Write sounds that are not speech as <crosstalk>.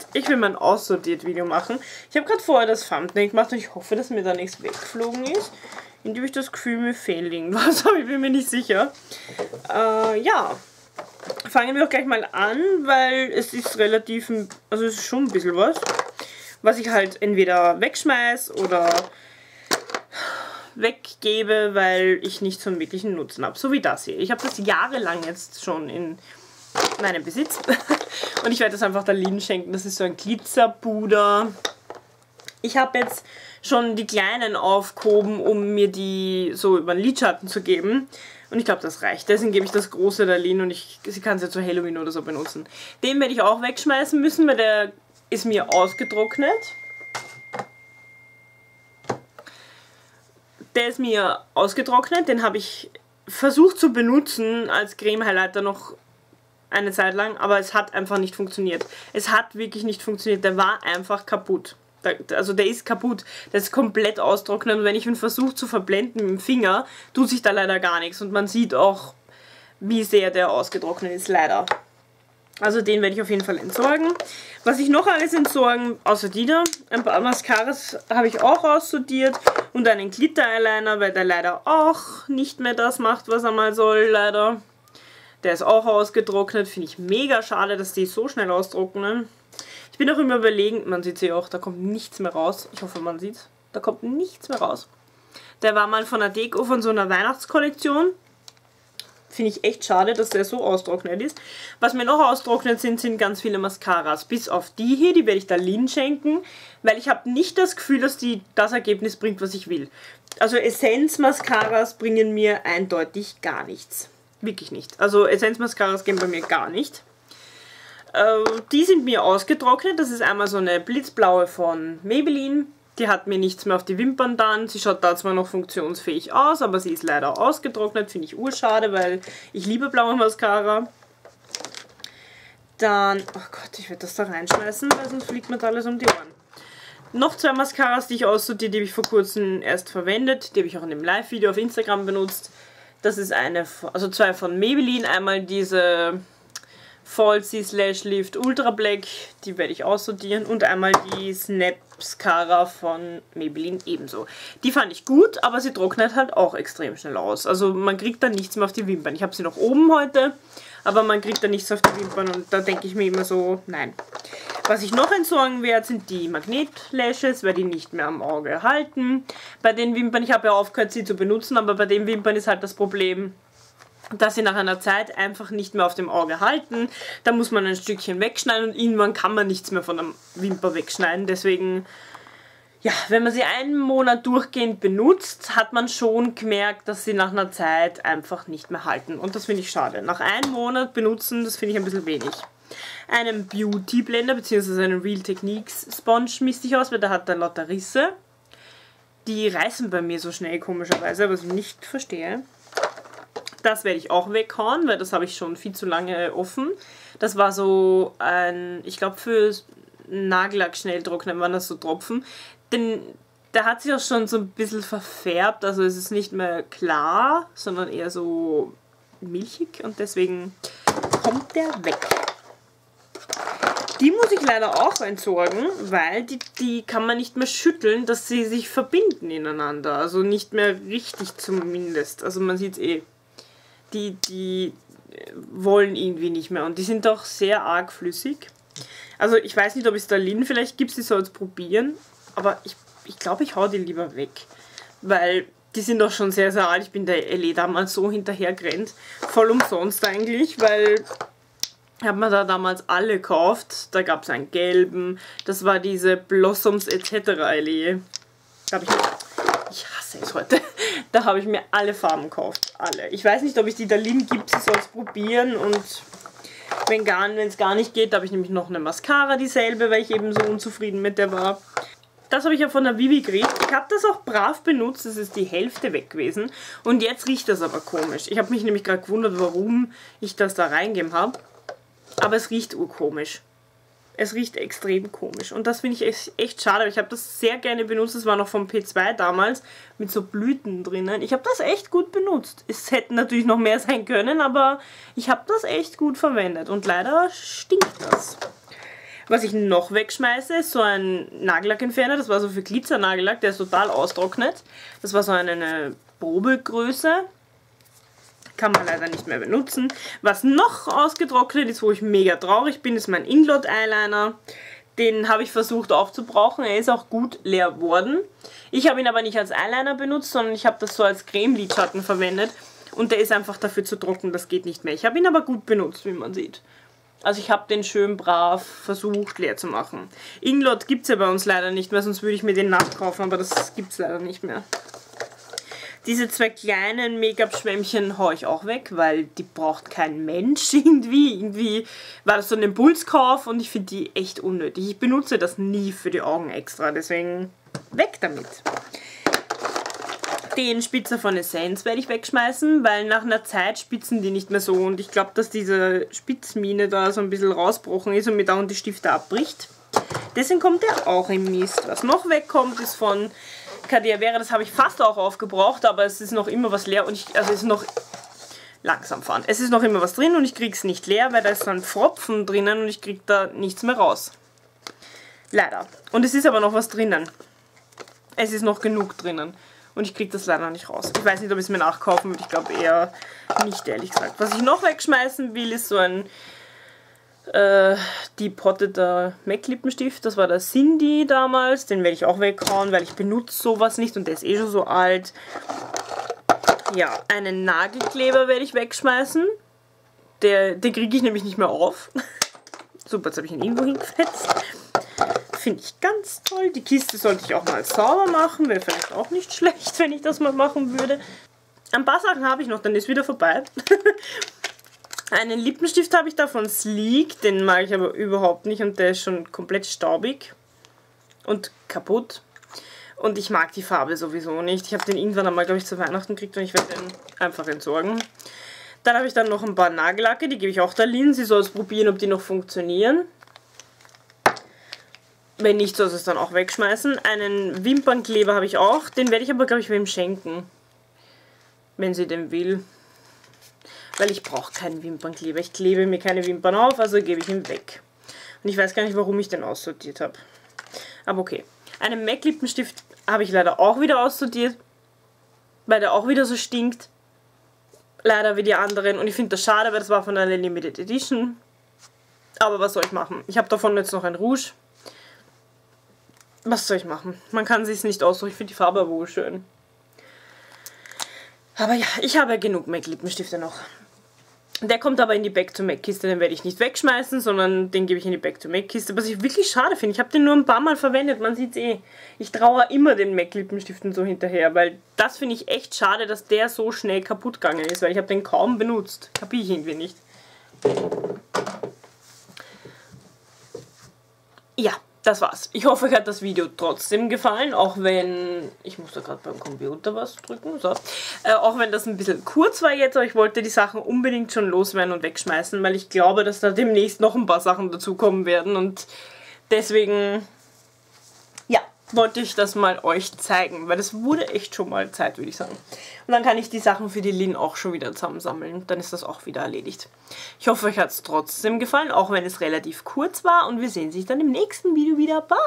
Gott, ich will mein aussortiert Video machen. Ich habe gerade vorher das Thumbnail gemacht und ich hoffe, dass mir da nichts weggeflogen ist. Indem ich das Gefühl, mir fehlt irgendwas, <laughs> aber ich bin mir nicht sicher. Äh, ja. Fangen wir doch gleich mal an, weil es ist relativ, also es ist schon ein bisschen was, was ich halt entweder wegschmeiß oder weggebe, weil ich nicht so einen wirklichen Nutzen habe. So wie das hier. Ich habe das jahrelang jetzt schon in meinem Besitz. <laughs> Und ich werde das einfach der Lin schenken. Das ist so ein Glitzerpuder. Ich habe jetzt schon die kleinen aufgehoben, um mir die so über den Lidschatten zu geben. Und ich glaube, das reicht. Deswegen gebe ich das große der Lin und ich, sie kann es ja zu Halloween oder so benutzen. Den werde ich auch wegschmeißen müssen, weil der ist mir ausgetrocknet. Der ist mir ausgetrocknet, den habe ich versucht zu benutzen als Creme-Highlighter noch eine Zeit lang, aber es hat einfach nicht funktioniert. Es hat wirklich nicht funktioniert, der war einfach kaputt. Also der ist kaputt, der ist komplett austrocknet und wenn ich ihn versuche zu verblenden mit dem Finger, tut sich da leider gar nichts und man sieht auch, wie sehr der ausgetrocknet ist, leider. Also den werde ich auf jeden Fall entsorgen. Was ich noch alles entsorgen, außer die da, ein paar Mascaras habe ich auch aussortiert und einen Glitter-Eyeliner, weil der leider auch nicht mehr das macht, was er mal soll, leider. Der ist auch ausgetrocknet, finde ich mega schade, dass die so schnell austrocknen. Ich bin auch immer überlegen, man sieht sie auch, da kommt nichts mehr raus. Ich hoffe, man sieht Da kommt nichts mehr raus. Der war mal von der Deko von so einer Weihnachtskollektion. Finde ich echt schade, dass der so austrocknet ist. Was mir noch austrocknet sind, sind ganz viele Mascaras. Bis auf die hier, die werde ich der Lin schenken, weil ich habe nicht das Gefühl, dass die das Ergebnis bringt, was ich will. Also Essenz-Mascaras bringen mir eindeutig gar nichts. Wirklich nicht. Also Essenz-Mascaras gehen bei mir gar nicht. Äh, die sind mir ausgetrocknet. Das ist einmal so eine blitzblaue von Maybelline. Die hat mir nichts mehr auf die Wimpern dann. Sie schaut da zwar noch funktionsfähig aus, aber sie ist leider ausgetrocknet. Finde ich urschade, weil ich liebe blaue Mascara. Dann, oh Gott, ich werde das da reinschmeißen, weil sonst fliegt mir da alles um die Ohren. Noch zwei Mascaras, die ich aussortiere, die habe ich vor kurzem erst verwendet. Die habe ich auch in dem Live-Video auf Instagram benutzt. Das ist eine, also zwei von Maybelline. Einmal diese Falsy Slash Lift Ultra Black, die werde ich aussortieren. Und einmal die Snap Mascara von Maybelline ebenso. Die fand ich gut, aber sie trocknet halt auch extrem schnell aus. Also man kriegt da nichts mehr auf die Wimpern. Ich habe sie noch oben heute, aber man kriegt da nichts auf die Wimpern und da denke ich mir immer so, nein. Was ich noch entsorgen werde, sind die Magnet-Lashes, weil die nicht mehr am Auge halten. Bei den Wimpern, ich habe ja aufgehört, sie zu benutzen, aber bei den Wimpern ist halt das Problem, dass sie nach einer Zeit einfach nicht mehr auf dem Auge halten. Da muss man ein Stückchen wegschneiden und irgendwann kann man nichts mehr von der Wimper wegschneiden. Deswegen, ja, wenn man sie einen Monat durchgehend benutzt, hat man schon gemerkt, dass sie nach einer Zeit einfach nicht mehr halten. Und das finde ich schade. Nach einem Monat benutzen, das finde ich ein bisschen wenig. Einen Beauty Blender bzw. einen Real Techniques Sponge misste ich aus, weil der hat da lauter Risse. Die reißen bei mir so schnell komischerweise, was ich nicht verstehe. Das werde ich auch weghauen, weil das habe ich schon viel zu lange offen. Das war so ein, ich glaube für Nagellack schnell trocknen waren das so Tropfen. Denn der hat sich auch schon so ein bisschen verfärbt, also es ist nicht mehr klar, sondern eher so milchig und deswegen kommt der weg. Die muss ich leider auch entsorgen, weil die, die kann man nicht mehr schütteln, dass sie sich verbinden ineinander. Also nicht mehr richtig zumindest. Also man sieht es eh die, die wollen irgendwie nicht mehr und die sind doch sehr arg flüssig. Also ich weiß nicht, ob es da Lin vielleicht gibt, sie soll es probieren, aber ich, ich glaube, ich hau die lieber weg, weil die sind doch schon sehr, sehr alt. Ich bin der Ellie damals so hinterhergerannt, voll umsonst eigentlich, weil ich habe mir da damals alle gekauft. Da gab es einen gelben, das war diese Blossoms etc. Habe ich ich hasse es heute. <laughs> Da habe ich mir alle Farben gekauft. Alle. Ich weiß nicht, ob es die Dalin gibt. Sie soll es probieren. Und wenn es gar nicht geht, habe ich nämlich noch eine Mascara, dieselbe, weil ich eben so unzufrieden mit der war. Das habe ich ja von der Vivi gekriegt. Ich habe das auch brav benutzt. Es ist die Hälfte weg gewesen. Und jetzt riecht das aber komisch. Ich habe mich nämlich gerade gewundert, warum ich das da reingeben habe. Aber es riecht urkomisch. Es riecht extrem komisch. Und das finde ich echt, echt schade. Ich habe das sehr gerne benutzt. Das war noch vom P2 damals mit so Blüten drinnen. Ich habe das echt gut benutzt. Es hätten natürlich noch mehr sein können, aber ich habe das echt gut verwendet. Und leider stinkt das. Was ich noch wegschmeiße, ist so ein Nagellackentferner. Das war so für Glitzernagellack, der ist total austrocknet. Das war so eine, Probegröße. Kann man leider nicht mehr benutzen. Was noch ausgetrocknet ist, wo ich mega traurig bin, ist mein Inglot Eyeliner. Den habe ich versucht aufzubrauchen. Er ist auch gut leer worden. Ich habe ihn aber nicht als Eyeliner benutzt, sondern ich habe das so als Creme-Lidschatten verwendet. Und der ist einfach dafür zu trocken, das geht nicht mehr. Ich habe ihn aber gut benutzt, wie man sieht. Also ich habe den schön brav versucht leer zu machen. Inglot gibt es ja bei uns leider nicht mehr, sonst würde ich mir den nachkaufen, aber das gibt es leider nicht mehr. Diese zwei kleinen Make-up-Schwämmchen haue ich auch weg, weil die braucht kein Mensch <laughs> irgendwie. Irgendwie war das so ein Impulskauf und ich finde die echt unnötig. Ich benutze das nie für die Augen extra, deswegen weg damit. Den Spitzer von Essence werde ich wegschmeißen, weil nach einer Zeit spitzen die nicht mehr so und ich glaube, dass diese Spitzmine da so ein bisschen rausbrochen ist und mir dauernd die Stifte abbricht. Deswegen kommt der auch im Mist. Was noch wegkommt, ist von Cadavera, das habe ich fast auch aufgebraucht, aber es ist noch immer was leer und ich, also es ist noch langsam fahren. Es ist noch immer was drin und ich kriege es nicht leer, weil da ist ein Pfropfen drinnen und ich kriege da nichts mehr raus. Leider. Und es ist aber noch was drinnen. Es ist noch genug drinnen. Und ich kriege das leider nicht raus. Ich weiß nicht, ob ich es mir nachkaufen würde. Ich glaube eher nicht, ehrlich gesagt. Was ich noch wegschmeißen will, ist so ein äh, die Potteter MAC Lippenstift. Das war der Cindy damals. Den werde ich auch weghauen, weil ich benutze sowas nicht und der ist eh schon so alt. Ja, einen Nagelkleber werde ich wegschmeißen. Der, den kriege ich nämlich nicht mehr auf. <laughs> Super, jetzt habe ich ihn irgendwo hingefetzt. Finde ich ganz toll. Die Kiste sollte ich auch mal sauber machen. Wäre vielleicht auch nicht <laughs> schlecht, wenn ich das mal machen würde. Ein paar Sachen habe ich noch, dann ist wieder vorbei. <laughs> Einen Lippenstift habe ich da von Sleek, den mag ich aber überhaupt nicht und der ist schon komplett staubig und kaputt. Und ich mag die Farbe sowieso nicht. Ich habe den irgendwann einmal, glaube ich, zu Weihnachten gekriegt und ich werde den einfach entsorgen. Dann habe ich dann noch ein paar Nagellacke, die gebe ich auch der Lin. Sie soll es probieren, ob die noch funktionieren. Wenn nicht, soll sie es dann auch wegschmeißen. Einen Wimpernkleber habe ich auch. Den werde ich aber, glaube ich, wem schenken. Wenn sie den will. Weil ich brauche keinen Wimpernkleber. Ich klebe mir keine Wimpern auf, also gebe ich ihn weg. Und ich weiß gar nicht, warum ich den aussortiert habe. Aber okay. Einen MAC Lippenstift habe ich leider auch wieder aussortiert. Weil der auch wieder so stinkt. Leider wie die anderen. Und ich finde das schade, weil das war von einer Limited Edition. Aber was soll ich machen? Ich habe davon jetzt noch ein Rouge. Was soll ich machen? Man kann sich nicht aussuchen. Ich finde die Farbe wohl schön. Aber ja, ich habe genug MAC Lippenstifte noch. Der kommt aber in die Back-to-Mac-Kiste, den werde ich nicht wegschmeißen, sondern den gebe ich in die Back-to-Mac-Kiste. Was ich wirklich schade finde, ich habe den nur ein paar Mal verwendet, man sieht es eh. Ich traue immer den MAC-Lippenstiften so hinterher, weil das finde ich echt schade, dass der so schnell kaputt gegangen ist, weil ich habe den kaum benutzt. Kapiere ich irgendwie nicht. Ja, das war's. Ich hoffe, euch hat das Video trotzdem gefallen, auch wenn... Ich muss da gerade beim Computer was drücken, so. Äh, auch wenn das ein bisschen kurz war jetzt, aber ich wollte die Sachen unbedingt schon loswerden und wegschmeißen, weil ich glaube, dass da demnächst noch ein paar Sachen dazukommen werden und deswegen wollte ich das mal euch zeigen, weil das wurde echt schon mal Zeit, würde ich sagen. Und dann kann ich die Sachen für die Lin auch schon wieder zusammensammeln. Dann ist das auch wieder erledigt. Ich hoffe, euch hat es trotzdem gefallen, auch wenn es relativ kurz war. Und wir sehen sich dann im nächsten Video wieder. Bye!